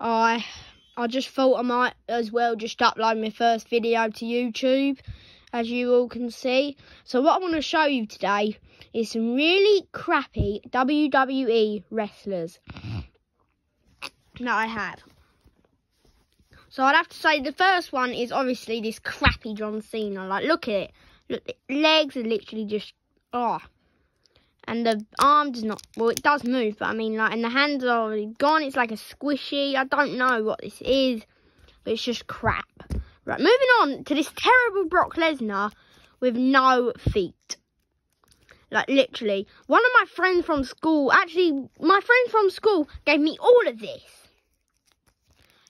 I I just thought I might as well just upload my first video to YouTube, as you all can see. So what I want to show you today is some really crappy WWE wrestlers that I have. So I'd have to say the first one is obviously this crappy John Cena. Like, look at it. Look, the legs are literally just, oh. And the arm does not, well, it does move, but I mean, like, and the hands are already gone. It's like a squishy. I don't know what this is, but it's just crap. Right, moving on to this terrible Brock Lesnar with no feet. Like, literally. One of my friends from school, actually, my friend from school gave me all of this.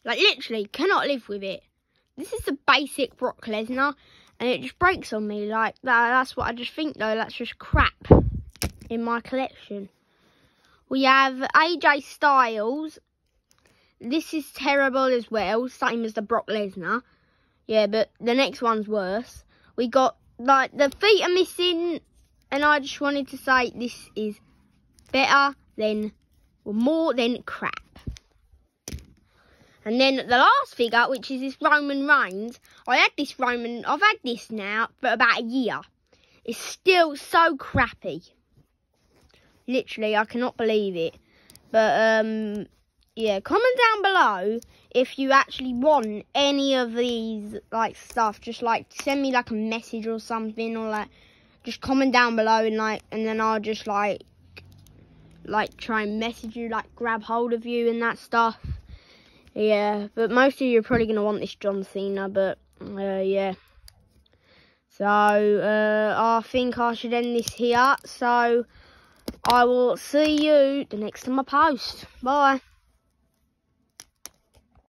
Like, literally, cannot live with it. This is the basic Brock Lesnar, and it just breaks on me. Like, that, that's what I just think, though. That's just crap in my collection. We have AJ Styles. This is terrible as well, same as the Brock Lesnar. Yeah, but the next one's worse. We got, like, the feet are missing, and I just wanted to say this is better than, or more than crap. And then the last figure, which is this Roman Reigns, I had this Roman, I've had this now for about a year. It's still so crappy. Literally, I cannot believe it. But, um, yeah, comment down below if you actually want any of these, like, stuff. Just, like, send me, like, a message or something. Or, like, just comment down below and, like, and then I'll just, like, like, try and message you, like, grab hold of you and that stuff. Yeah, but most of you are probably going to want this John Cena, but, uh, yeah. So, uh, I think I should end this here. So, I will see you the next time I post. Bye.